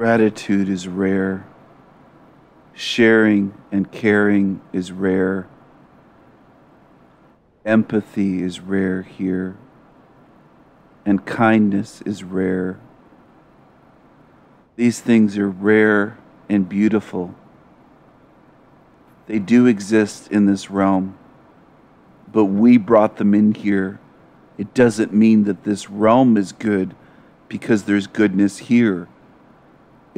Gratitude is rare. Sharing and caring is rare. Empathy is rare here. And kindness is rare. These things are rare and beautiful. They do exist in this realm, but we brought them in here. It doesn't mean that this realm is good because there's goodness here.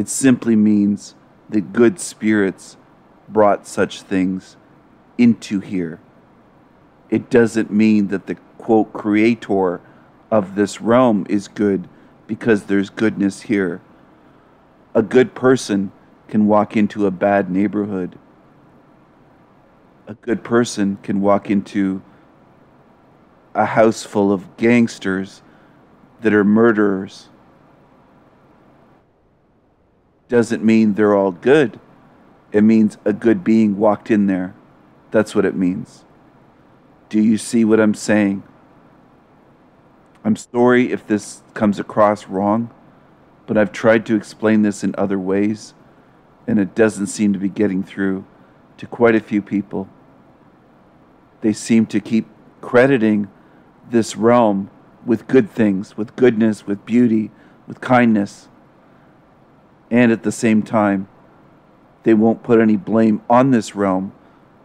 It simply means that good spirits brought such things into here. It doesn't mean that the quote creator of this realm is good because there's goodness here. A good person can walk into a bad neighborhood. A good person can walk into a house full of gangsters that are murderers doesn't mean they're all good. It means a good being walked in there. That's what it means. Do you see what I'm saying? I'm sorry if this comes across wrong, but I've tried to explain this in other ways, and it doesn't seem to be getting through to quite a few people. They seem to keep crediting this realm with good things, with goodness, with beauty, with kindness and at the same time, they won't put any blame on this realm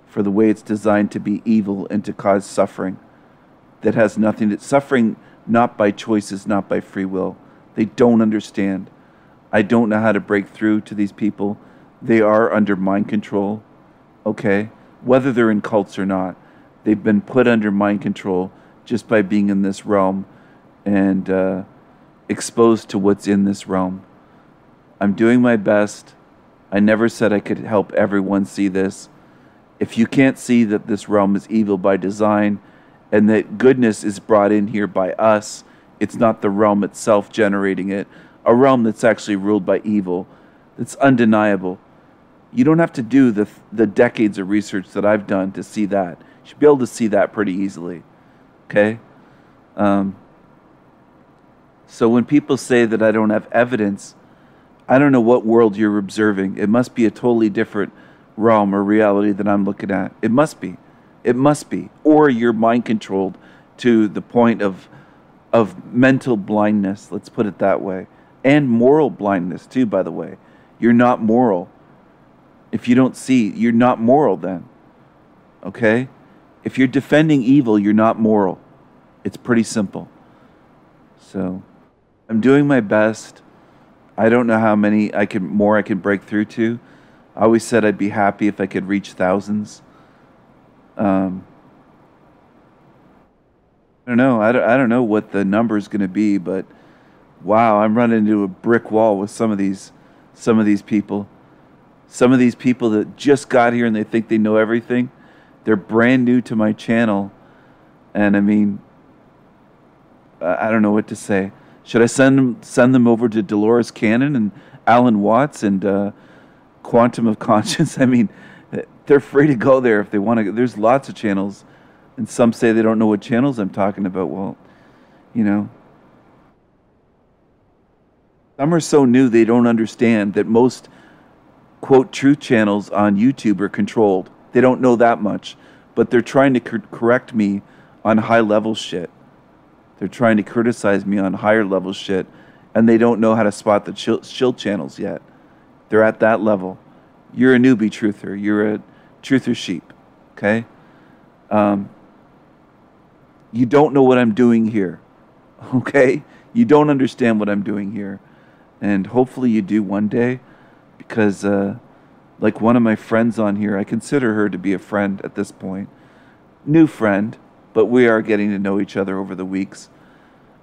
for the way it's designed to be evil and to cause suffering that has nothing to suffering not by choices, not by free will. They don't understand. I don't know how to break through to these people. They are under mind control, okay? Whether they're in cults or not, they've been put under mind control just by being in this realm and uh, exposed to what's in this realm. I'm doing my best. I never said I could help everyone see this. If you can't see that this realm is evil by design and that goodness is brought in here by us, it's not the realm itself generating it, a realm that's actually ruled by evil. It's undeniable. You don't have to do the, the decades of research that I've done to see that. You should be able to see that pretty easily. Okay? Um, so when people say that I don't have evidence, I don't know what world you're observing. It must be a totally different realm or reality that I'm looking at. It must be. It must be. Or you're mind controlled to the point of of mental blindness, let's put it that way. And moral blindness too, by the way. You're not moral. If you don't see, you're not moral then. Okay? If you're defending evil, you're not moral. It's pretty simple. So, I'm doing my best. I don't know how many I can more I can break through to. I always said I'd be happy if I could reach thousands. Um, I don't know. I don't, I don't know what the number is going to be, but wow, I'm running into a brick wall with some of these some of these people. Some of these people that just got here and they think they know everything. They're brand new to my channel. And I mean, I don't know what to say. Should I send send them over to Dolores Cannon and Alan Watts and uh, Quantum of Conscience? I mean, they're free to go there if they want to. There's lots of channels, and some say they don't know what channels I'm talking about. Well, you know, some are so new they don't understand that most quote truth channels on YouTube are controlled. They don't know that much, but they're trying to cor- correct me on high level shit. They're trying to criticize me on higher level shit, and they don't know how to spot the chill, chill channels yet. They're at that level. You're a newbie truther. You're a truther sheep. Okay? Um, you don't know what I'm doing here. Okay? You don't understand what I'm doing here. And hopefully you do one day because, uh, like one of my friends on here, I consider her to be a friend at this point. New friend but we are getting to know each other over the weeks.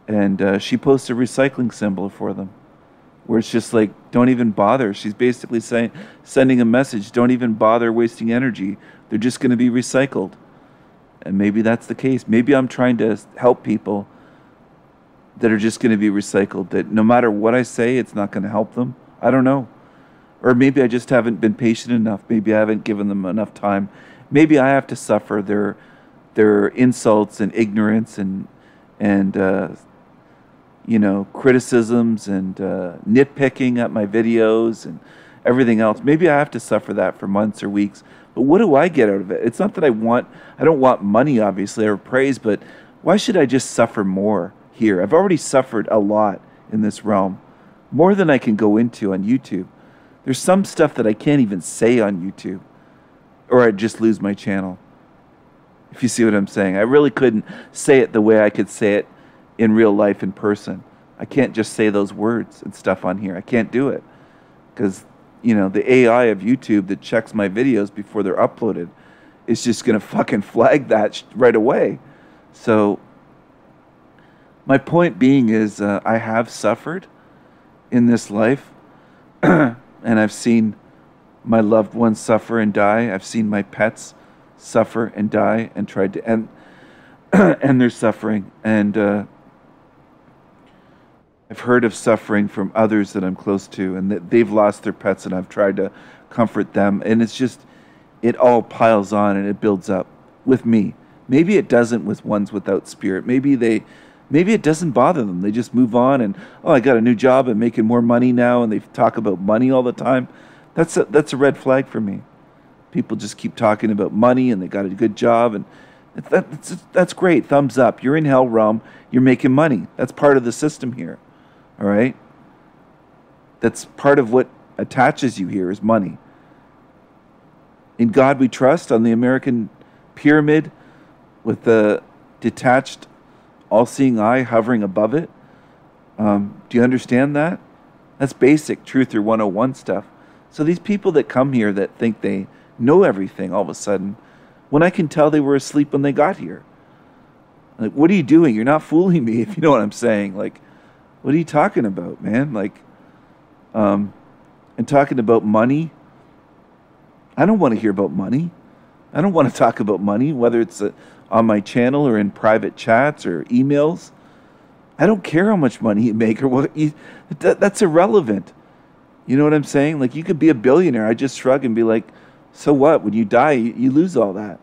And uh, she posts a recycling symbol for them, where it's just like, don't even bother. She's basically saying, sending a message, don't even bother wasting energy. They're just going to be recycled. And maybe that's the case. Maybe I'm trying to help people that are just going to be recycled, that no matter what I say, it's not going to help them. I don't know. Or maybe I just haven't been patient enough. Maybe I haven't given them enough time. Maybe I have to suffer their their insults and ignorance and and uh, you know, criticisms and uh, nitpicking at my videos and everything else. Maybe I have to suffer that for months or weeks. But what do I get out of it? It's not that I want, I don't want money, obviously, or praise, but why should I just suffer more here? I've already suffered a lot in this realm, more than I can go into on YouTube. There's some stuff that I can't even say on YouTube, or I'd just lose my channel. If you see what I'm saying, I really couldn't say it the way I could say it in real life in person. I can't just say those words and stuff on here. I can't do it because you know the AI of YouTube that checks my videos before they're uploaded is just gonna fucking flag that right away. So my point being is uh, I have suffered in this life, and I've seen my loved ones suffer and die. I've seen my pets suffer and die and tried to end end their suffering and. Uh, I've heard of suffering from others that I'm close to, and that they've lost their pets, and I've tried to comfort them. And it's just, it all piles on and it builds up with me. Maybe it doesn't with ones without spirit. Maybe they, maybe it doesn't bother them. They just move on and, oh, I got a new job and making more money now, and they talk about money all the time. That's a, that's a red flag for me. People just keep talking about money and they got a good job, and that's, that's great. Thumbs up. You're in hell realm. You're making money. That's part of the system here. All right? That's part of what attaches you here is money. In God we trust on the American pyramid with the detached, all seeing eye hovering above it. Um, do you understand that? That's basic Truther 101 stuff. So these people that come here that think they know everything all of a sudden, when I can tell they were asleep when they got here. Like, what are you doing? You're not fooling me, if you know what I'm saying. Like, what are you talking about, man? Like, um, and talking about money. I don't want to hear about money. I don't want to talk about money, whether it's uh, on my channel or in private chats or emails. I don't care how much money you make or what you, that, that's irrelevant. You know what I'm saying? Like you could be a billionaire. I just shrug and be like, so what? When you die, you, you lose all that.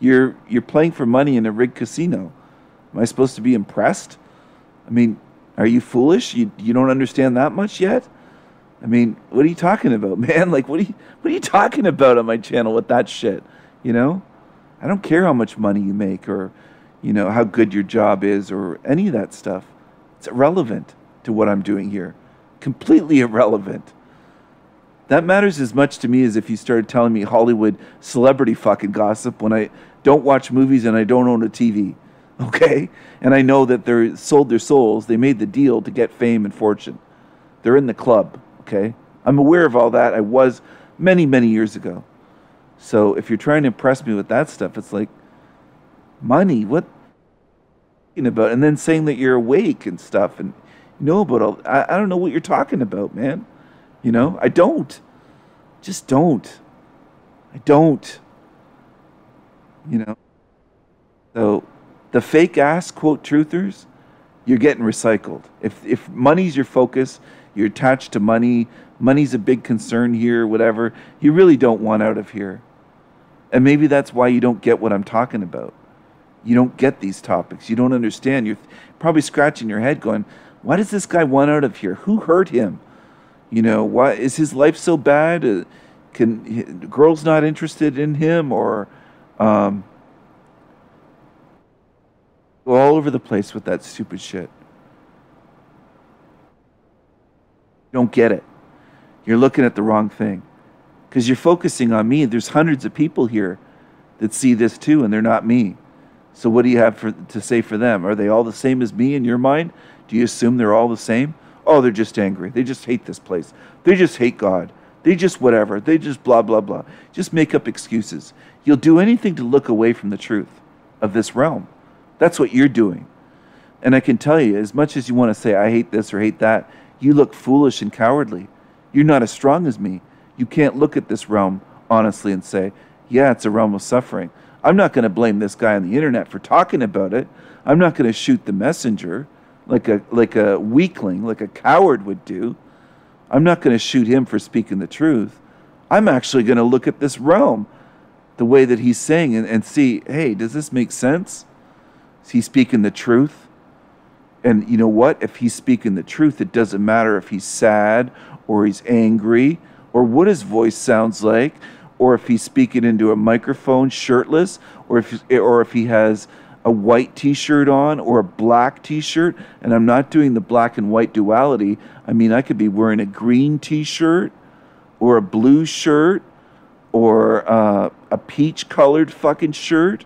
You're you're playing for money in a rigged casino. Am I supposed to be impressed? I mean, are you foolish? You you don't understand that much yet? I mean, what are you talking about, man? Like what are you what are you talking about on my channel with that shit? You know? I don't care how much money you make or you know how good your job is or any of that stuff. It's irrelevant to what I'm doing here. Completely irrelevant. That matters as much to me as if you started telling me Hollywood celebrity fucking gossip when I don't watch movies and I don't own a TV. okay? And I know that they sold their souls. They made the deal to get fame and fortune. They're in the club, okay? I'm aware of all that. I was many, many years ago. So if you're trying to impress me with that stuff, it's like money. What about? And then saying that you're awake and stuff, and you know about all. I, I don't know what you're talking about, man. You know, I don't. Just don't. I don't. You know. So the fake ass quote truthers, you're getting recycled. If if money's your focus, you're attached to money, money's a big concern here, whatever, you really don't want out of here. And maybe that's why you don't get what I'm talking about. You don't get these topics. You don't understand. You're probably scratching your head going, why does this guy want out of here? Who hurt him? You know, why is his life so bad? Uh, can girls not interested in him or um, Go all over the place with that stupid shit. Don't get it. You're looking at the wrong thing. Because you're focusing on me. There's hundreds of people here that see this too, and they're not me. So what do you have for, to say for them? Are they all the same as me in your mind? Do you assume they're all the same? Oh, they're just angry. They just hate this place. They just hate God. They just whatever. They just blah, blah, blah. Just make up excuses. You'll do anything to look away from the truth of this realm. That's what you're doing. And I can tell you, as much as you want to say, I hate this or hate that, you look foolish and cowardly. You're not as strong as me. You can't look at this realm honestly and say, yeah, it's a realm of suffering. I'm not going to blame this guy on the internet for talking about it. I'm not going to shoot the messenger like a, like a weakling, like a coward would do. I'm not going to shoot him for speaking the truth. I'm actually going to look at this realm the way that he's saying and, and see, hey, does this make sense? Is he speaking the truth? And you know what? If he's speaking the truth, it doesn't matter if he's sad or he's angry or what his voice sounds like or if he's speaking into a microphone shirtless or if or if he has a white t-shirt on or a black t-shirt and I'm not doing the black and white duality. I mean, I could be wearing a green t-shirt or a blue shirt or uh, a peach colored fucking shirt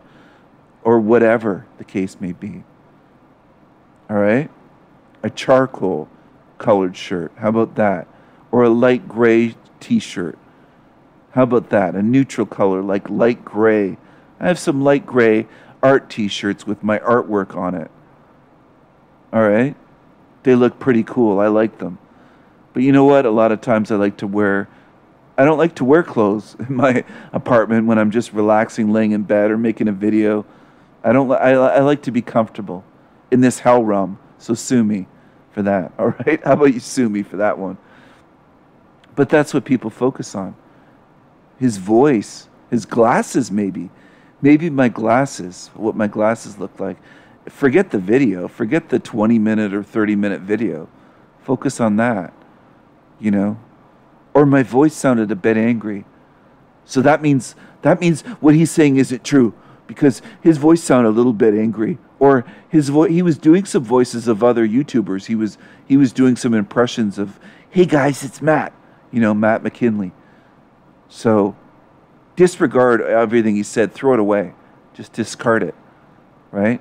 or whatever the case may be. All right? A charcoal colored shirt. How about that? Or a light gray t shirt. How about that? A neutral color like light gray. I have some light gray art t shirts with my artwork on it. All right? They look pretty cool. I like them. But you know what? A lot of times I like to wear. I don't like to wear clothes in my apartment when I'm just relaxing, laying in bed, or making a video. I don't. I, I like to be comfortable in this hell realm. So sue me for that. All right? How about you sue me for that one? But that's what people focus on. His voice, his glasses, maybe. Maybe my glasses, what my glasses look like. Forget the video. Forget the 20 minute or 30 minute video. Focus on that, you know? Or my voice sounded a bit angry. So that means that means what he's saying isn't true because his voice sounded a little bit angry or his voice he was doing some voices of other YouTubers. He was he was doing some impressions of, "Hey guys, it's Matt." You know, Matt McKinley. So disregard everything he said, throw it away. Just discard it. Right?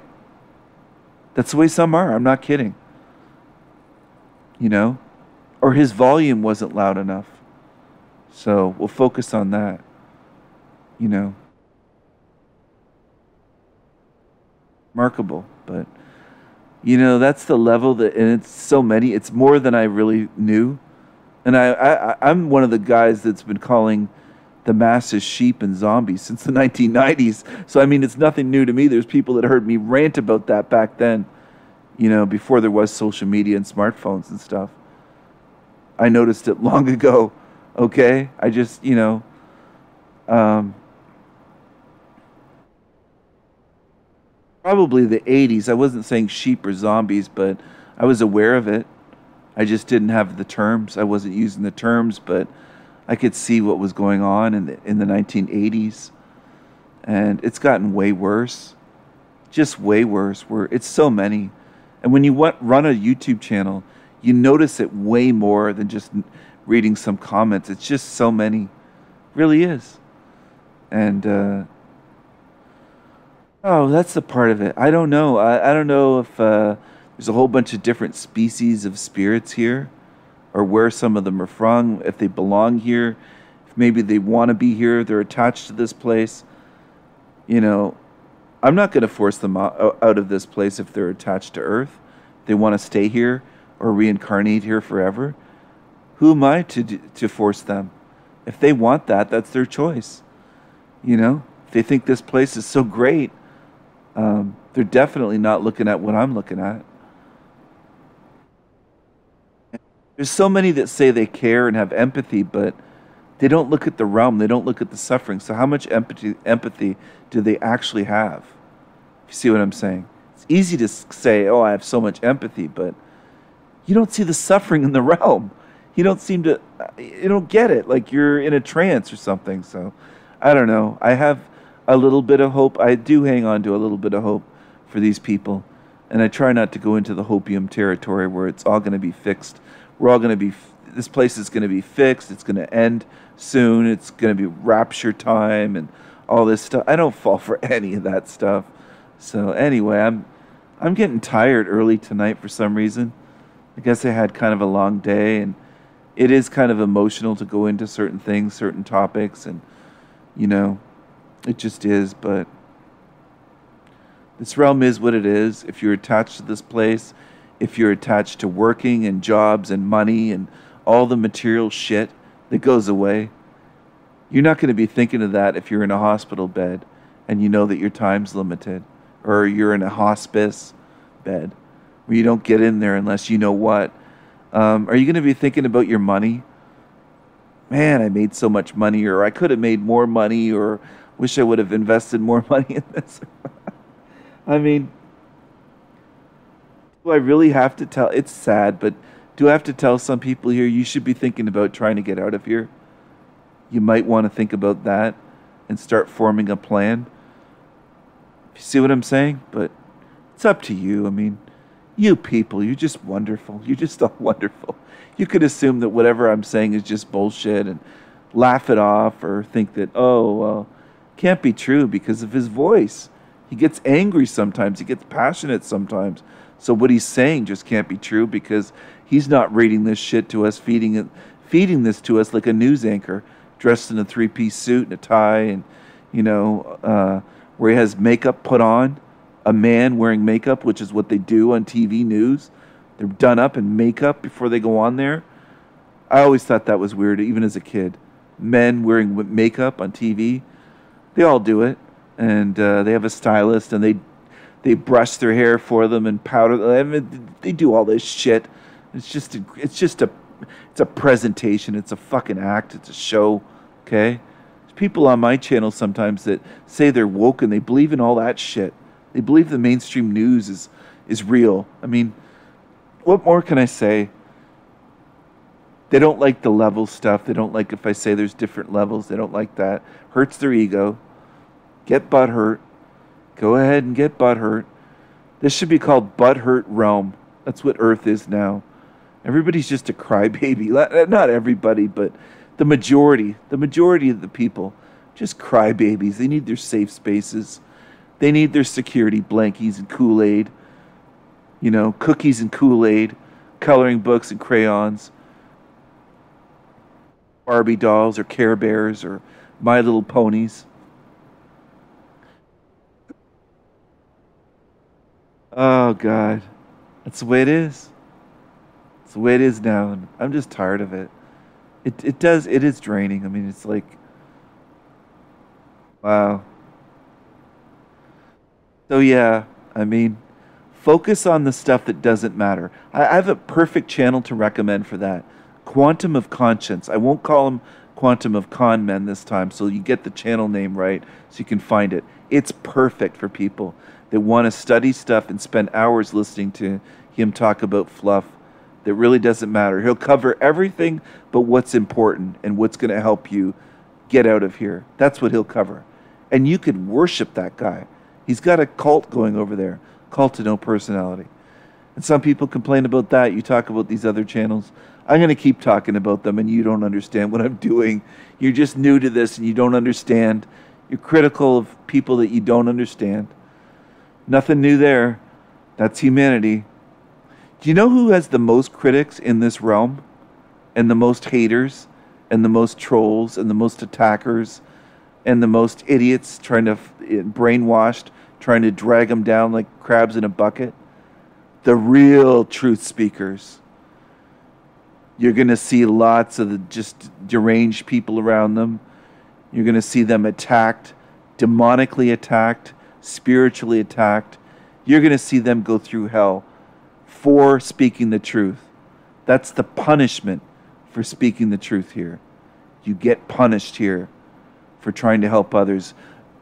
That's the way some are. I'm not kidding. You know? Or his volume wasn't loud enough. So we'll focus on that. You know? remarkable. But you know, that's the level that, and it's so many. It's more than I really knew. And I, I I'm one of the guys that's been calling the masses sheep and zombies since the 1990s. So I mean, it's nothing new to me. There's people that heard me rant about that back then. You know, before there was social media and smartphones and stuff. I noticed it long ago. Okay, I just you know. Um, probably the 80s. I wasn't saying sheep or zombies, but I was aware of it. I just didn't have the terms. I wasn't using the terms, but I could see what was going on in the in the 1980s. And it's gotten way worse. Just way worse. Where it's so many. And when you want, run a YouTube channel, you notice it way more than just reading some comments. It's just so many. It really is. And uh, Oh, that's the part of it. I don't know. I, I don't know if uh, there's a whole bunch of different species of spirits here, or where some of them are from, if they belong here, if maybe they want to be here, they're attached to this place. You know, I'm not going to force them out, of this place if they're attached to Earth. They want to stay here or reincarnate here forever. Who am I to to force them? If they want that, that's their choice. You know, if they think this place is so great um, they're definitely not looking at what I'm looking at. There's so many that say they care and have empathy, but they don't look at the realm. They don't look at the suffering. So, how much empathy empathy do they actually have? You see what I'm saying? It's easy to say, "Oh, I have so much empathy," but you don't see the suffering in the realm. You don't seem to. You don't get it. Like you're in a trance or something. So, I don't know. I have a little bit of hope. I do hang on to a little bit of hope for these people. And I try not to go into the hopium territory where it's all going to be fixed. We're all going to be, this place is going to be fixed. It's going to end soon. It's going to be rapture time and all this stuff. I don't fall for any of that stuff. So anyway, I'm, I'm getting tired early tonight for some reason. I guess I had kind of a long day and it is kind of emotional to go into certain things, certain topics, and you know, it just is, but this realm is what it is. If you're attached to this place, if you're attached to working and jobs and money and all the material shit that goes away, you're not going to be thinking of that if you're in a hospital bed and you know that your time's limited, or you're in a hospice bed where you don't get in there unless you know what. Um, are you going to be thinking about your money? Man, I made so much money, or I could have made more money, or wish I would have invested more money in this. I mean, Do I really have to tell? It's sad, but do I have to tell some people here you should be thinking about trying to get out of here? You might want to think about that and start forming a plan. You see what I'm saying? But it's up to you. I mean, you people, you're just wonderful. You're just all wonderful. You could assume that whatever I'm saying is just bullshit and laugh it off or think that, oh, well, can't be true because of his voice. He gets angry sometimes, he gets passionate sometimes. So what he's saying just can't be true because he's not reading this shit to us, feeding it, feeding this to us like a news anchor, dressed in a three-piece suit and a tie, and you know, uh, where he has makeup put on, a man wearing makeup, which is what they do on TV news. They're done up in makeup before they go on there. I always thought that was weird, even as a kid. Men wearing makeup on TV, they all do it, and uh, they have a stylist, and they they brush their hair for them and powder. I mean, they do all this shit. It's just a, it's just a it's a presentation. It's a fucking act. It's a show. Okay. There's people on my channel sometimes that say they're woke and they believe in all that shit. They believe the mainstream news is is real. I mean, what more can I say? They don't like the level stuff. They don't like if I say there's different levels. They don't like that. Hurts their ego. Get butt hurt. Go ahead and get butt hurt. This should be called butt hurt realm. That's what Earth is now. Everybody's just a crybaby. Not everybody, but the majority, the majority of the people, just crybabies. They need their safe spaces. They need their security blankies and Kool Aid. You know, cookies and Kool Aid, coloring books and crayons, Barbie dolls or Care Bears or My Little Ponies. Oh, God. That's the way it is. It's the way it is now. And I'm just tired of it. It, it does, it is draining. I mean, it's like, wow. So, yeah, I mean, focus on the stuff that doesn't matter. I, I have a perfect channel to recommend for that Quantum of Conscience. I won't call him Quantum of Con Men this time, so you get the channel name right so you can find it. It's perfect for people that want to study stuff and spend hours listening to him talk about fluff that really doesn't matter. He'll cover everything but what's important and what's going to help you get out of here. That's what he'll cover. And you could worship that guy. He's got a cult going over there, cult to no personality. And some people complain about that. You talk about these other channels. I'm going to keep talking about them, and you don't understand what I'm doing. You're just new to this and you don't understand. You're critical of people that you don't understand. Nothing new there. That's humanity. Do you know who has the most critics in this realm? And the most haters? And the most trolls? And the most attackers? And the most idiots trying to, eh, brainwashed, trying to drag them down like crabs in a bucket? The real truth speakers. You're going to see lots of the just deranged people around them. You're going to see them attacked, demonically attacked, spiritually attacked. You're going to see them go through hell for speaking the truth. That's the punishment for speaking the truth here. You get punished here for trying to help others.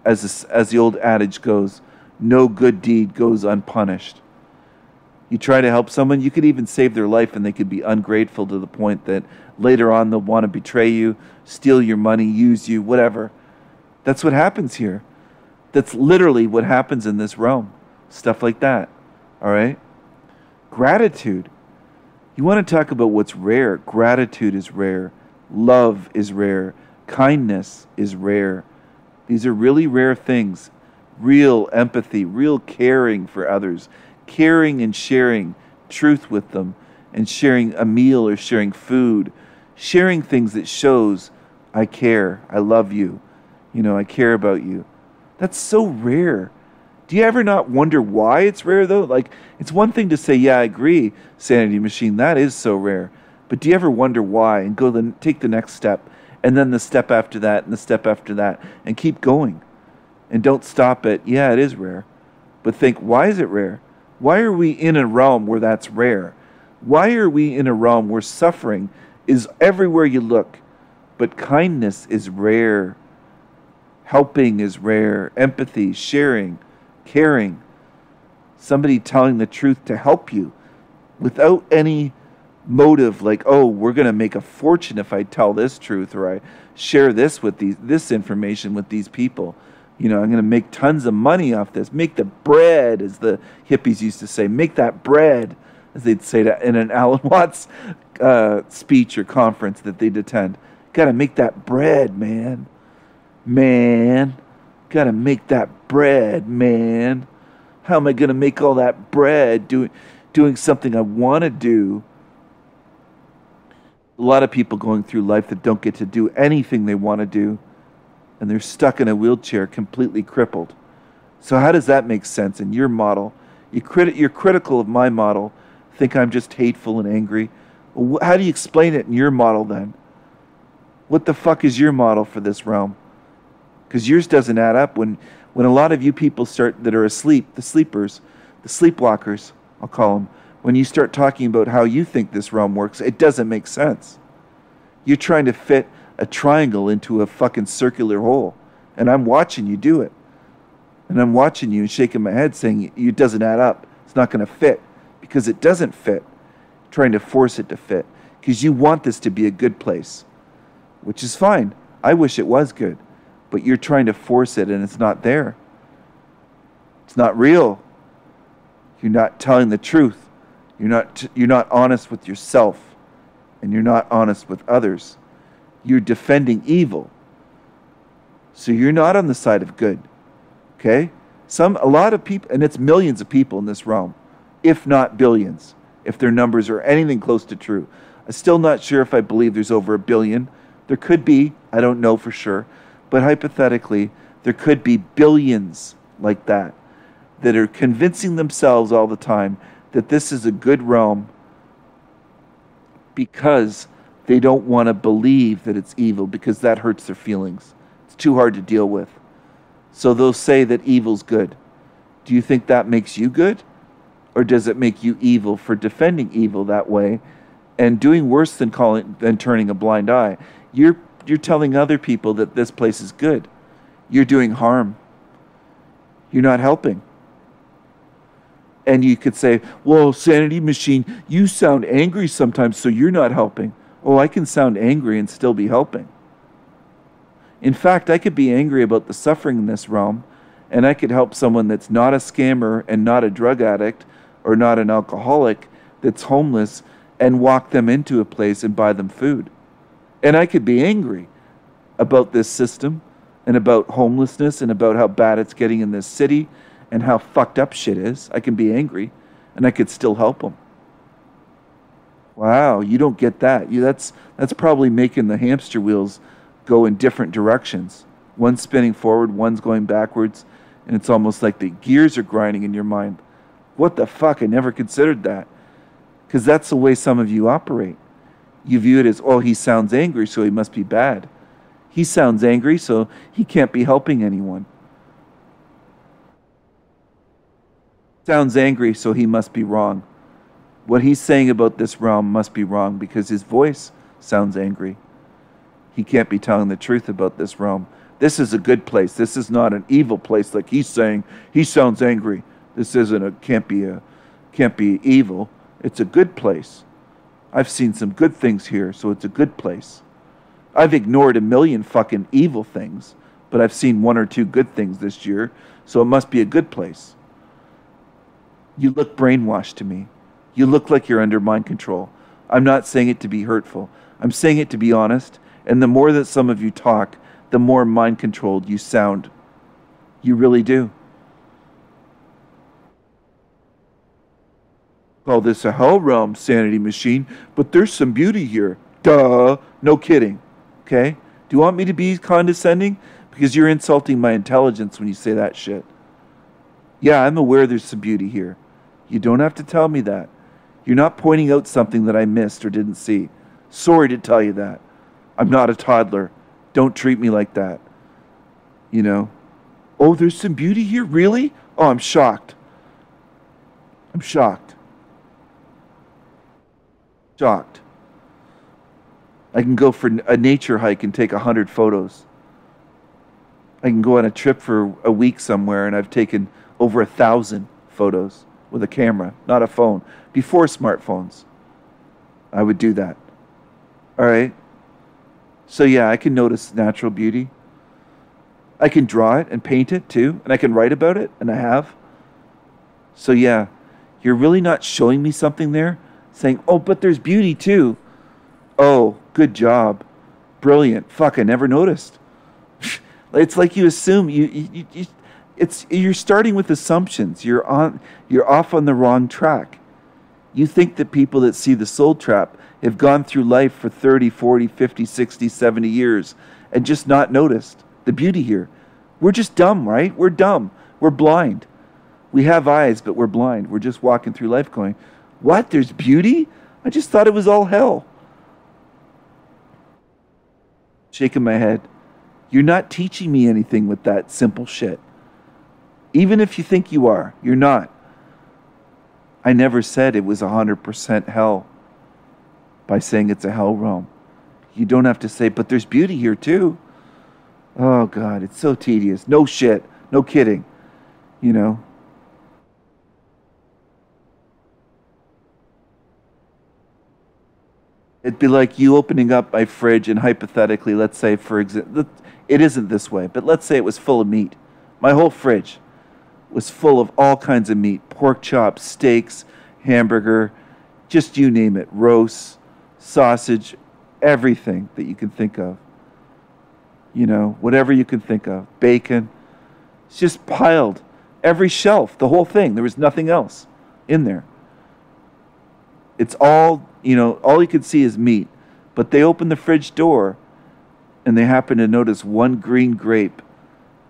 As, as the old adage goes, no good deed goes unpunished. You try to help someone, you could even save their life, and they could be ungrateful to the point that later on they'll want to betray you, steal your money, use you, whatever. That's what happens here. That's literally what happens in this realm. Stuff like that. All right? Gratitude. You want to talk about what's rare? Gratitude is rare. Love is rare. Kindness is rare. These are really rare things. Real empathy, real caring for others, caring and sharing truth with them, and sharing a meal or sharing food, sharing things that shows I care, I love you, you know, I care about you. That's so rare. Do you ever not wonder why it's rare though? Like it's one thing to say, "Yeah, I agree, sanity machine, that is so rare." But do you ever wonder why and go then take the next step and then the step after that and the step after that and keep going. And don't stop at, "Yeah, it is rare." But think, "Why is it rare? Why are we in a realm where that's rare? Why are we in a realm where suffering is everywhere you look, but kindness is rare? Helping is rare, empathy, sharing, caring. somebody telling the truth to help you without any motive like oh we're going to make a fortune if i tell this truth or i share this with these this information with these people. You know i'm going to make tons of money off this. Make the bread as the hippies used to say. Make that bread as they'd say that in an alan watts uh, speech or conference that they'd attend. Got to make that bread man man got to make that bread man. How am i to make all that bread? Doing doing something i want to do. A lot of people going through life that don't get to do anything they want to do and they're stuck in a wheelchair completely crippled. So how does that make sense in your model? You crit- you're critical of my model think i'm just hateful and angry. How do you explain it in your model then? What the fuck is your model for this realm because yours doesn't add up when when a lot of you people start that are asleep the sleepers the sleepwalkers i'll call them when you start talking about how you think this realm works, it doesn't make sense. You're trying to fit a triangle into a fucking circular hole. And I'm watching you do it. And I'm watching you and shaking my head saying it doesn't add up. It's not going to fit because it doesn't fit. Trying to force it to fit because you want this to be a good place, which is fine. I wish it was good, but you're trying to force it and it's not there. It's not real. You're not telling the truth. You're not, you're not honest with yourself, and you're not honest with others. You're defending evil. So you're not on the side of good. Okay? Some a lot of people and it's millions of people in this realm, if not billions, if their numbers are anything close to true. I'm still not sure if I believe there's over a billion. There could be, I don't know for sure, but hypothetically, there could be billions like that that are convincing themselves all the time that this is a good realm because they don't want to believe that it's evil because that hurts their feelings. It's too hard to deal with. So they'll say that evil's good. Do you think that makes you good? Or does it make you evil for defending evil that way and doing worse than calling than turning a blind eye? You're you're telling other people that this place is good. You're doing harm. You're not helping and you could say, Well, Sanity Machine, you sound angry sometimes, so you're not helping. Oh, I can sound angry and still be helping. In fact, I could be angry about the suffering in this realm, and I could help someone that's not a scammer and not a drug addict or not an alcoholic that's homeless and walk them into a place and buy them food. And I could be angry about this system and about homelessness and about how bad it's getting in this city and how fucked up shit is. I can be angry and I could still help them. Wow, you don't get that. You, that's, that's probably making the hamster wheels go in different directions. One's spinning forward, one's going backwards, and it's almost like the gears are grinding in your mind. What the fuck? I never considered that. Because that's the way some of you operate. You view it as, oh, he sounds angry, so he must be bad. He sounds angry, so he can't be helping anyone. sounds angry, so he must be wrong. What he's saying about this realm must be wrong because his voice sounds angry. He can't be telling the truth about this realm. This is a good place. This is not an evil place like he's saying. He sounds angry. This isn't a can't be a can't be evil. It's a good place. I've seen some good things here, so it's a good place. I've ignored a million fucking evil things, but I've seen one or two good things this year, so it must be a good place. You look brainwashed to me. You look like you're under mind control. I'm not saying it to be hurtful. I'm saying it to be honest. And the more that some of you talk, the more mind controlled you sound. You really do. Call this a hell realm sanity machine, but there's some beauty here. Duh. No kidding. Okay? Do you want me to be condescending? Because you're insulting my intelligence when you say that shit. Yeah, I'm aware there's some beauty here. You don't have to tell me that. You're not pointing out something that I missed or didn't see. Sorry to tell you that. I'm not a toddler. Don't treat me like that. You know? Oh, there's some beauty here? Really? Oh, I'm shocked. I'm shocked. Shocked. I can go for a nature hike and take a hundred photos. I can go on a trip for a week somewhere and I've taken over a thousand photos. with a camera, not a phone. Before smartphones, I would do that. All right. So yeah, I can notice natural beauty. I can draw it and paint it too, and I can write about it, and I have. So yeah, you're really not showing me something there, saying, "Oh, but there's beauty too." Oh, good job, brilliant. Fuck, I never noticed. it's like you assume you, you, you it's you're starting with assumptions. You're on you're off on the wrong track. You think that people that see the soul trap have gone through life for 30, 40, 50, 60, 70 years and just not noticed the beauty here. We're just dumb, right? We're dumb. We're blind. We have eyes, but we're blind. We're just walking through life going, What? There's beauty? I just thought it was all hell. Shaking my head. You're not teaching me anything with that simple shit. Even if you think you are, you're not. I never said it was 100% hell by saying it's a hell realm. You don't have to say, but there's beauty here too. Oh, God, it's so tedious. No shit. No kidding. You know? It'd be like you opening up my fridge and hypothetically, let's say, for example, it isn't this way, but let's say it was full of meat. My whole fridge was full of all kinds of meat pork chops, steaks, hamburger, just you name it, roasts, sausage, everything that you can think of. You know, whatever you can think of, bacon. It's just piled. Every shelf, the whole thing. There was nothing else in there. It's all, you know, all you could see is meat. But they open the fridge door and they happen to notice one green grape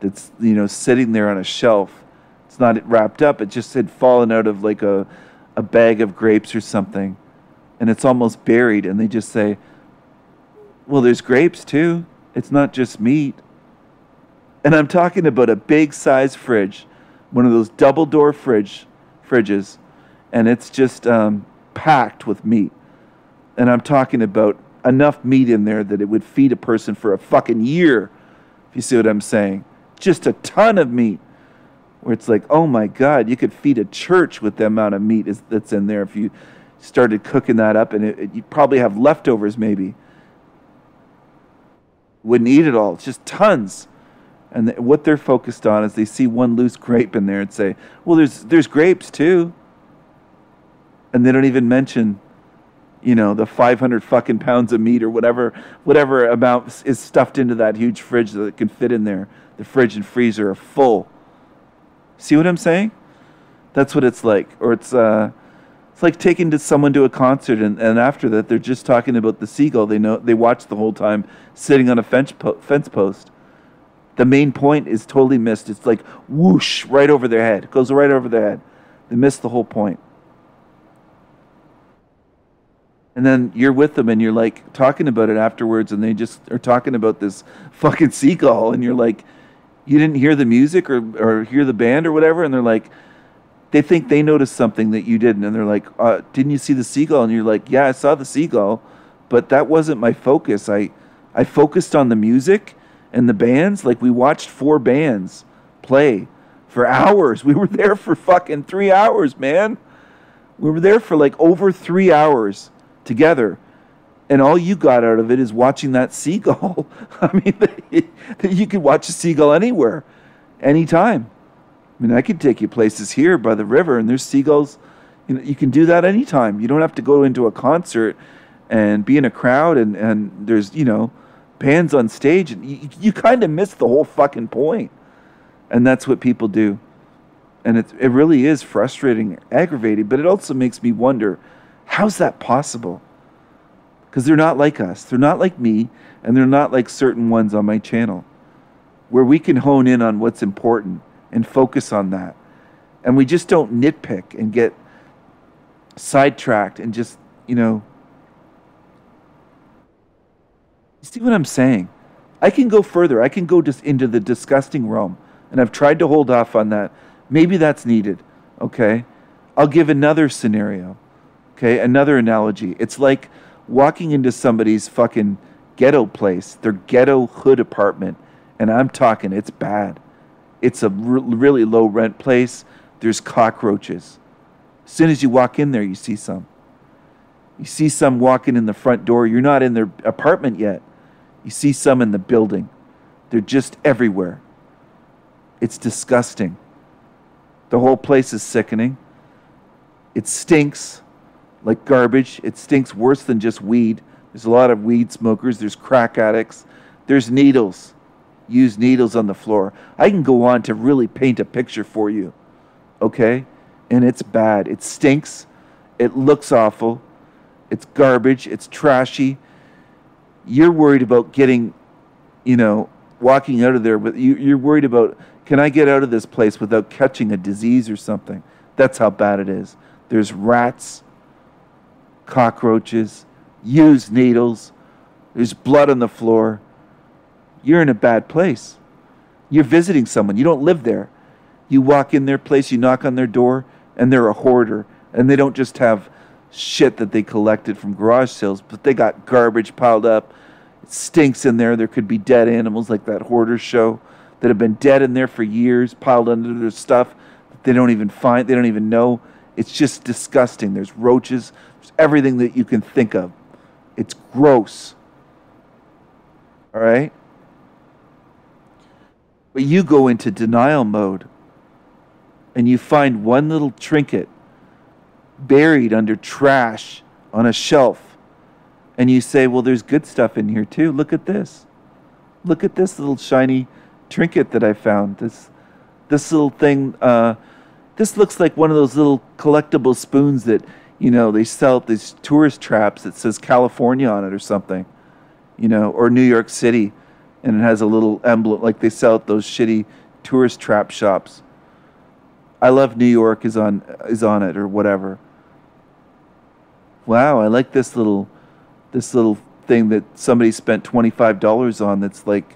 that's, you know, sitting there on a shelf it's not wrapped up. It just had fallen out of like a, a bag of grapes or something. And it's almost buried. And they just say, well, there's grapes too. It's not just meat. And I'm talking about a big size fridge, one of those double door fridge fridges, and it's just um, packed with meat. And I'm talking about enough meat in there that it would feed a person for a fucking year, if you see what I'm saying. Just a ton of meat where it's like, oh my God, you could feed a church with the amount of meat is, that's in there if you started cooking that up, and it, it, you'd probably have leftovers maybe. Wouldn't eat it all. It's just tons. And the, what they're focused on is they see one loose grape in there and say, well, there's, there's grapes too. And they don't even mention, you know, the 500 fucking pounds of meat or whatever, whatever amount is stuffed into that huge fridge that can fit in there. The fridge and freezer are full See what I'm saying? That's what it's like. Or it's uh, it's like taking to someone to a concert and, and after that they're just talking about the seagull they know they watch the whole time sitting on a fence po- fence post. The main point is totally missed. It's like whoosh right over their head. It goes right over their head. They miss the whole point. And then you're with them and you're like talking about it afterwards and they just are talking about this fucking seagull and you're like you didn't hear the music or, or hear the band or whatever? And they're like they think they noticed something that you didn't. And they're like uh, didn't you see the seagull? And you're like yeah i saw the seagull but that wasn't my focus. I i focused on the music and the bands. Like we watched four bands play for hours. We were there for fucking three hours man. We were there for like over three hours together and all you got out of it is watching that seagull. I mean, you could watch a seagull anywhere, anytime. I mean, I could take you places here by the river, and there's seagulls. You, know, you can do that anytime. You don't have to go into a concert and be in a crowd, and, and there's, you know, bands on stage. And you, you kind of miss the whole fucking point. And that's what people do. And it, it really is frustrating, aggravating, but it also makes me wonder how's that possible? because they're not like us. They're not like me, and they're not like certain ones on my channel, where we can hone in on what's important and focus on that. And we just don't nitpick and get sidetracked and just, you know. You see what I'm saying? I can go further. I can go just into the disgusting realm. And I've tried to hold off on that. Maybe that's needed. Okay? I'll give another scenario. Okay? Another analogy. It's like walking into somebody's fucking ghetto place, their ghetto hood apartment, and I'm talking, it's bad. It's a r- really low rent place. There's cockroaches. As soon as you walk in there, you see some. You see some walking in the front door. You're not in their apartment yet. You see some in the building. They're just everywhere. It's disgusting. The whole place is sickening. It stinks like garbage. It stinks worse than just weed. There's a lot of weed smokers, there's crack addicts, there's needles. Use needles on the floor. I can go on to really paint a picture for you. Okay? And it's bad. It stinks. It looks awful. It's garbage. It's trashy. You're worried about getting, you know, walking out of there, but you, you're worried about can I get out of this place without catching a disease or something? That's how bad it is. There's rats, cockroaches, used needles, there's blood on the floor. You're in a bad place. You're visiting someone, you don't live there. You walk in their place, you knock on their door, and they're a hoarder. And they don't just have shit that they collected from garage sales, but they got garbage piled up. It stinks in there. There could be dead animals like that hoarder show that have been dead in there for years, piled under their stuff that they don't even find, they don't even know. It's just disgusting. There's roaches, there's everything that you can think of. It's gross. All right? But you go into denial mode and you find one little trinket buried under trash on a shelf. And you say, Well, there's good stuff in here too. Look at this. Look at this little shiny trinket that I found. This this little thing. Uh, this looks like one of those little collectible spoons that you know they sell at these tourist traps that says California on it or something, you know, or New York City, and it has a little emblem like they sell at those shitty tourist trap shops. I love New York is on is on it or whatever. Wow, I like this little this little thing that somebody spent twenty five dollars on. That's like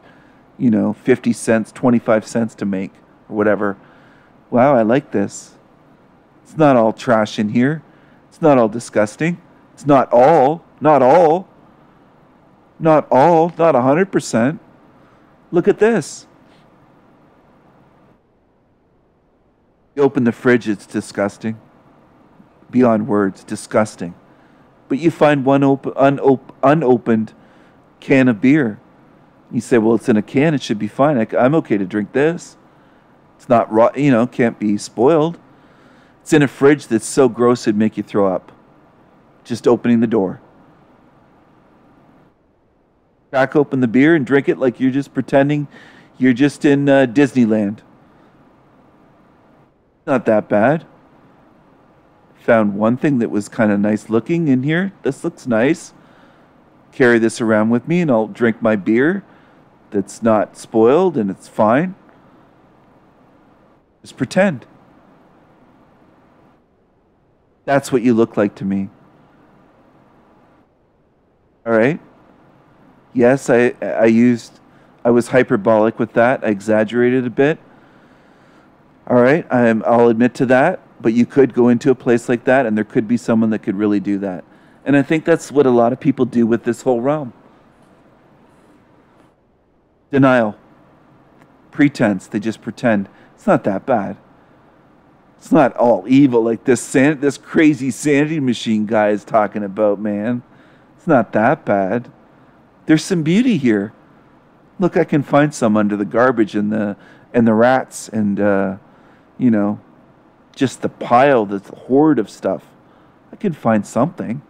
you know, 50 cents, 25 cents to make, or whatever. Wow, I like this. It's not all trash in here. It's not all disgusting. It's not all, not all, not all, not 100%. Look at this. You open the fridge, it's disgusting. Beyond words, disgusting. But you find one op- unop- unopened can of beer you say, well, it's in a can, it should be fine. I, am okay to drink this. It's not raw, you know, can't be spoiled. It's in a fridge that's so gross it'd make you throw up. Just opening the door. Crack open the beer and drink it like you're just pretending you're just in uh, Disneyland. Not that bad. Found one thing that was kind of nice looking in here. This looks nice. Carry this around with me and I'll drink my beer that's not spoiled and it's fine. Just pretend. That's what you look like to me. All right? Yes, I, I used, I was hyperbolic with that. I exaggerated a bit. All right? I'm, I'll admit to that. But you could go into a place like that, and there could be someone that could really do that. And I think that's what a lot of people do with this whole realm. Denial. Pretense. They just pretend. It's not that bad. It's not all evil like this san- this crazy sanity machine guy is talking about, man. It's not that bad. There's some beauty here. Look, I can find some under the garbage and the and the rats and uh, you know, just the pile, the hoard of stuff. I can find something.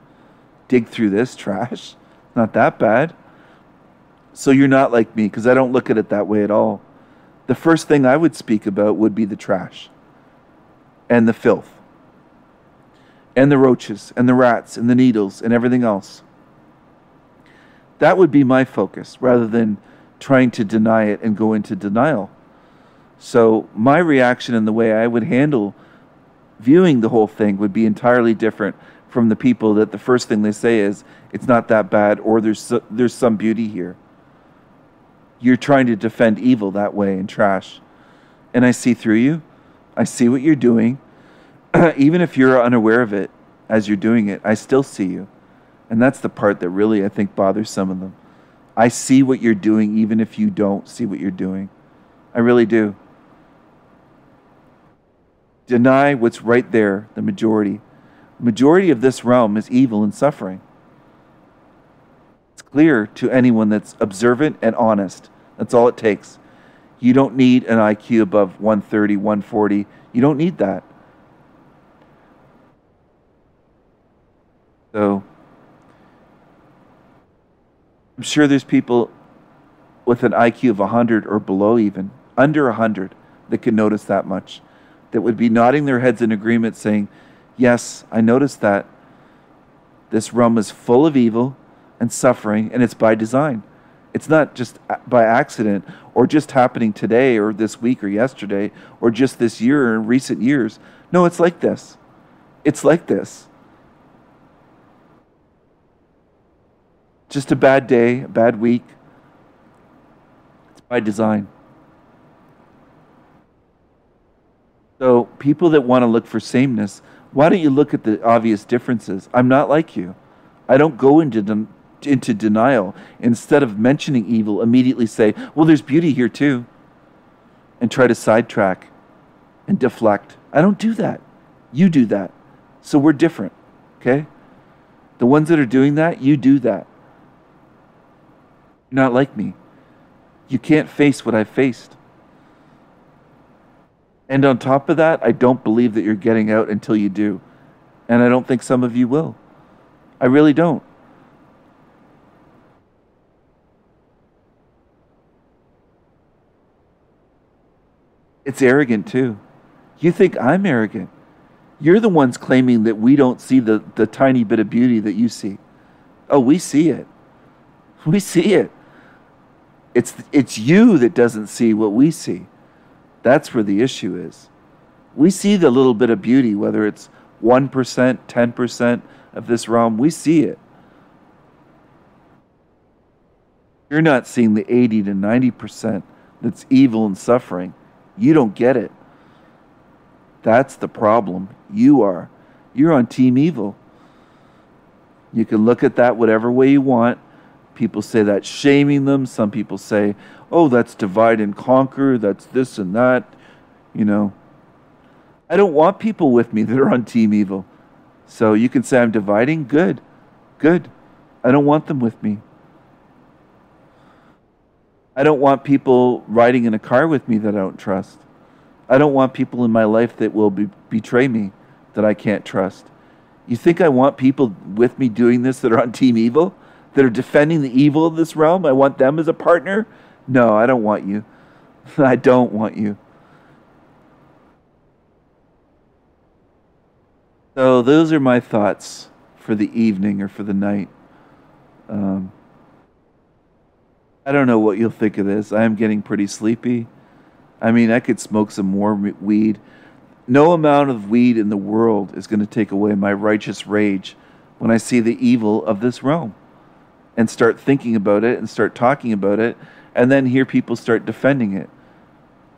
Dig through this trash. Not that bad. So you're not like me because I don't look at it that way at all. The first thing I would speak about would be the trash and the filth and the roaches and the rats and the needles and everything else. That would be my focus rather than trying to deny it and go into denial. So, my reaction and the way I would handle viewing the whole thing would be entirely different from the people that the first thing they say is, it's not that bad or there's, there's some beauty here you're trying to defend evil that way and trash. And I see through you. I see what you're doing. Even if you're unaware of it as you're doing it, I still see you. And that's the part that really, I think, bothers some of them. I see what you're doing, even if you don't see what you're doing. I really do. Deny what's right there, the majority. The majority of this realm is evil and suffering. Clear to anyone that's observant and honest. That's all it takes. You don't need an IQ above 130, 140. You don't need that. So, I'm sure there's people with an IQ of 100 or below, even under 100, that can notice that much, that would be nodding their heads in agreement, saying, Yes, I noticed that. This realm is full of evil and suffering, and it's by design. It's not just uh, by accident or just happening today or this week or yesterday or just this year or in recent years. No, it's like this. It's like this. Just a bad day, a bad week. It's by design. So, people that want to look for sameness, why don't you look at the obvious differences? I'm not like you. I don't go into into denial. Instead of mentioning evil, immediately say, "Well, there's beauty here too," and try to sidetrack and deflect. I don't do that. You do that. So we're different. Okay? The ones that are doing that, you do that. You're not like me. You can't face what I've faced. And on top of that, I don't believe that you're getting out until you do. And I don't think some of you will. I really don't. It's arrogant too. You think I'm arrogant. You're the ones claiming that we don't see the, the tiny bit of beauty that you see. Oh, we see it. We see it. It's, it's you that doesn't see what we see. That's where the issue is. We see the little bit of beauty, whether it's 1%, 10% of this realm, we see it. You're not seeing the 80 to 90% that's evil and suffering. You don't get it. That's the problem. You are. You're on team evil. You can look at that whatever way you want. People say that's shaming them. Some people say, oh, that's divide and conquer, that's this and that, you know. I don't want people with me that are on Team Evil. So you can say I'm dividing? Good. Good. I don't want them with me. I don't want people riding in a car with me that I don't trust. I don't want people in my life that will be, betray me that I can't trust. You think I want people with me doing this that are on Team Evil? That are defending the evil of this realm? I want them as a partner? No, I don't want you. I don't want you. So, those are my thoughts for the evening or for the night. Um, I don't know what you'll think of this. I am getting pretty sleepy. I mean, I could smoke some more weed. No amount of weed in the world is going to take away my righteous rage when I see the evil of this realm and start thinking about it and start talking about it and then hear people start defending it.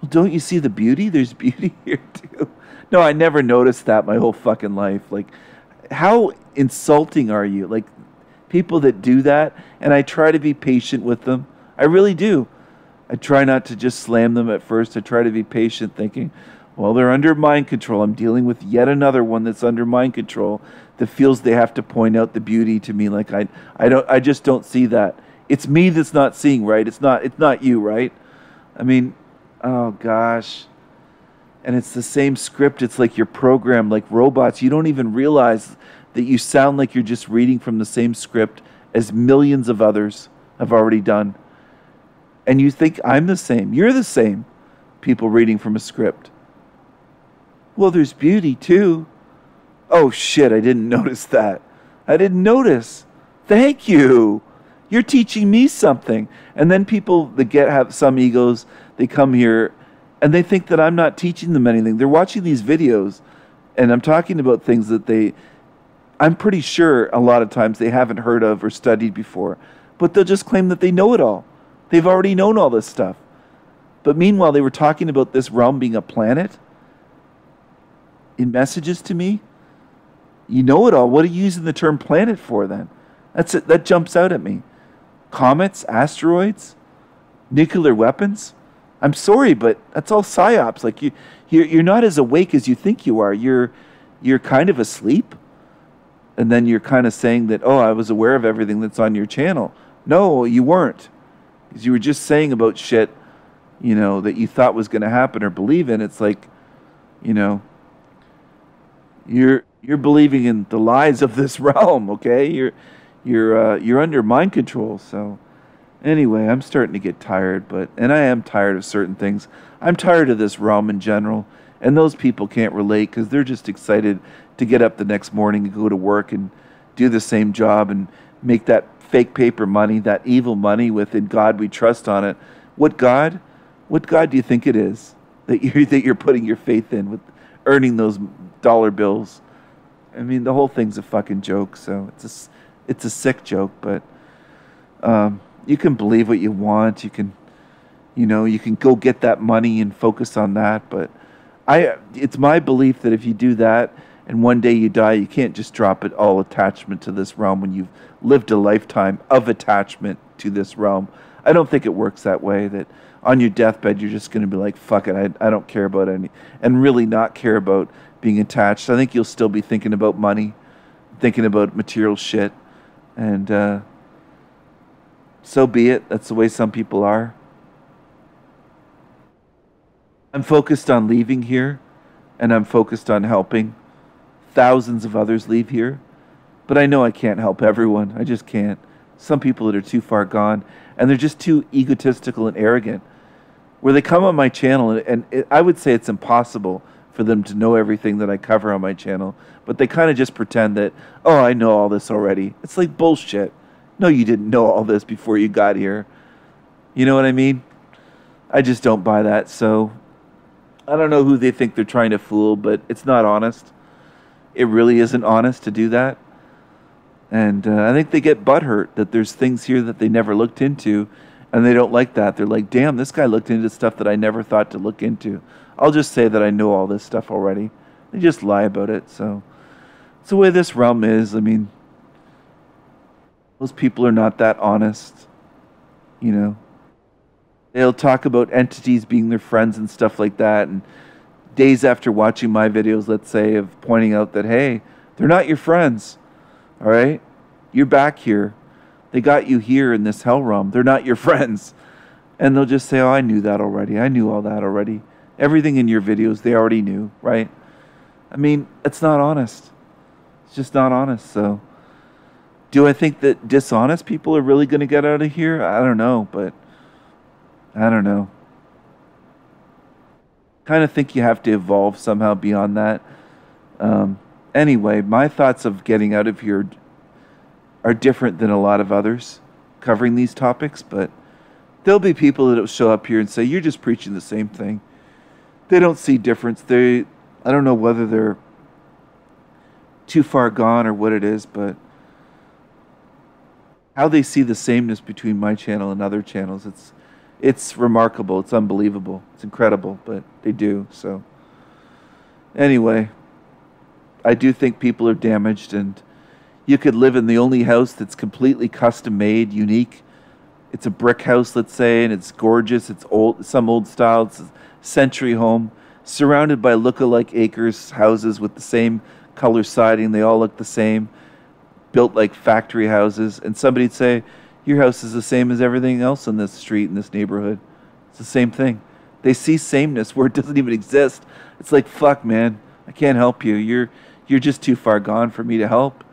Well, don't you see the beauty? There's beauty here too. No, I never noticed that my whole fucking life. Like, how insulting are you? Like, people that do that, and I try to be patient with them. I really do. I try not to just slam them at first. I try to be patient, thinking, well, they're under mind control. I'm dealing with yet another one that's under mind control that feels they have to point out the beauty to me. Like I, I don't, I just don't see that. It's me that's not seeing right. It's not it's not you, right? I mean, oh gosh. And it's the same script. It's like you're programmed like robots. You don't even realize that you sound like you're just reading from the same script as millions of others have already done. And you think I'm the same. You're the same. People reading from a script. Well, there's beauty too. Oh shit, I didn't notice that. I didn't notice. Thank you you're teaching me something. And then people that get have some egos, they come here and they think that I'm not teaching them anything. They're watching these videos and I'm talking about things that they I'm pretty sure a lot of times they haven't heard of or studied before. But they'll just claim that they know it all. They've already known all this stuff. But meanwhile, they were talking about this realm being a planet in messages to me. You know it all. What are you using the term planet for then? That's it. That jumps out at me comets, asteroids, nuclear weapons. I'm sorry, but that's all psyops. Like you, you're, you're not as awake as you think you are. You're, you're kind of asleep. And then you're kind of saying that, oh, I was aware of everything that's on your channel. No, you weren't. Because you were just saying about shit, you know, that you thought was going to happen or believe in. It's like, you know, you're you're believing in the lies of this realm. Okay, you're you're uh, you're under mind control. So anyway, I'm starting to get tired, but and I am tired of certain things. I'm tired of this realm in general, and those people can't relate because they're just excited to get up the next morning and go to work and do the same job and make that fake paper money, that evil money with in God we trust on it. What God? What God do you think it is that you're that you're putting your faith in with earning those dollar bills? I mean, the whole thing's a fucking joke. So it's a it's a sick joke, but um, you can believe what you want. You can, you know, you can go get that money and focus on that. But I, it's my belief that if you do that and one day you die, you can't just drop it all attachment to this realm when you've lived a lifetime of attachment to this realm. I don't think it works that way. That on your deathbed you're just going to be like, "Fuck it, I, I don't care about any," and really not care about being attached. I think you'll still be thinking about money, thinking about material shit, and uh, so be it. That's the way some people are. I'm focused on leaving here, and I'm focused on helping thousands of others leave here. But I know I can't help everyone. I just can't. Some people that are too far gone, and they're just too egotistical and arrogant. Where they come on my channel, and, and it, I would say it's impossible for them to know everything that I cover on my channel, but they kind of just pretend that, oh, I know all this already. It's like bullshit. No, you didn't know all this before you got here. You know what I mean? I just don't buy that. So I don't know who they think they're trying to fool, but it's not honest. It really isn't honest to do that. And uh, I think they get butthurt that there's things here that they never looked into, and they don't like that. They're like, damn, this guy looked into stuff that I never thought to look into. I'll just say that I know all this stuff already. They just lie about it. So it's the way this realm is. I mean, most people are not that honest. You know, they'll talk about entities being their friends and stuff like that. And days after watching my videos, let's say, of pointing out that, hey, they're not your friends. All right? You're back here. They got you here in this hell realm. They're not your friends. And they'll just say, oh, I knew that already. I knew all that already. Everything in your videos, they already knew, right? I mean, it's not honest. It's just not honest. So, do I think that dishonest people are really going to get out of here? I don't know, but I don't know. Kind of think you have to evolve somehow beyond that. Um, anyway, my thoughts of getting out of here are different than a lot of others covering these topics, but there'll be people that will show up here and say, You're just preaching the same thing they don't see difference. They, I don't know whether they're too far gone or what it is, but how they see the sameness between my channel and other channels, it's it's remarkable. It's unbelievable. It's incredible, but they do. So anyway, I do think people are damaged and you could live in the only house that's completely custom made, unique. It's a brick house, let's say, and it's gorgeous. It's old, some old style. It's century home, surrounded by look-alike acres, houses with the same color siding. They all look the same, built like factory houses. And somebody'd say, Your house is the same as everything else in this street, in this neighborhood. It's the same thing. They see sameness where it doesn't even exist. It's like, fuck, man, I can't help you. You're, you're just too far gone for me to help.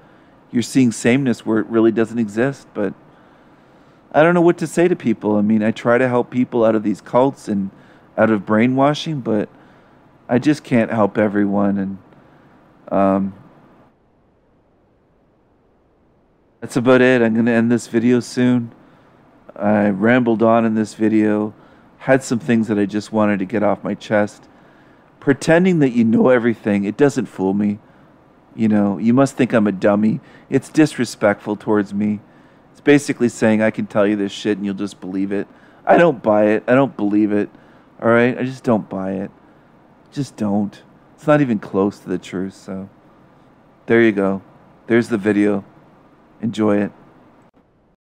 You're seeing sameness where it really doesn't exist. But I don't know what to say to people. I mean, I try to help people out of these cults and out of brainwashing, but I just can't help everyone. And um, that's about it. I'm going to end this video soon. I rambled on in this video, had some things that I just wanted to get off my chest. Pretending that you know everything, it doesn't fool me. You know, you must think I'm a dummy. It's disrespectful towards me. It's basically saying I can tell you this shit and you'll just believe it. I don't buy it. I don't believe it. All right? I just don't buy it. Just don't. It's not even close to the truth, so there you go. There's the video. Enjoy it.